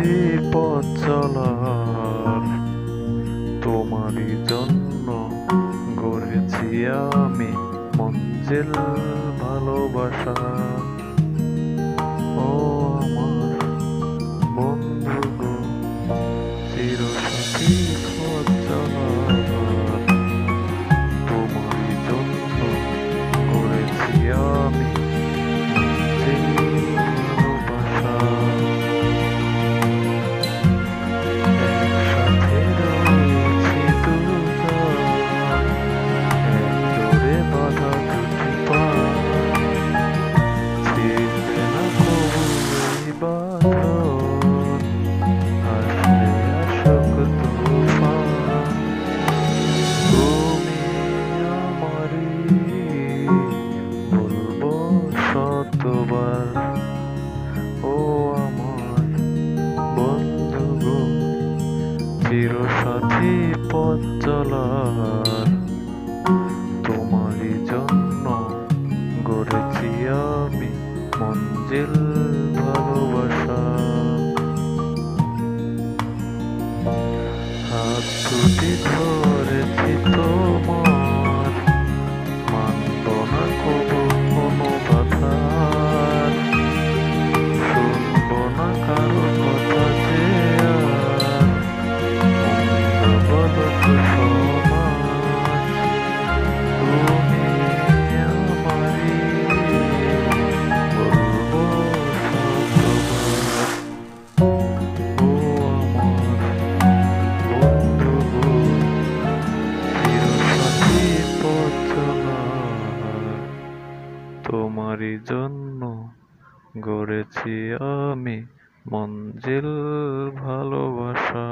পৃথিবীর পথ চলার তোমারই জন্য গড়েছি আমি মঞ্জিল ভালোবাসা। ও আমার বন্ধু চিরসখী পথ সাথী পথ চলার তোমারই জন্য গড়েছি আমি মঞ্জিল তোমারই জন্য গড়েছি আমি মঞ্জিল ভালোবাসা।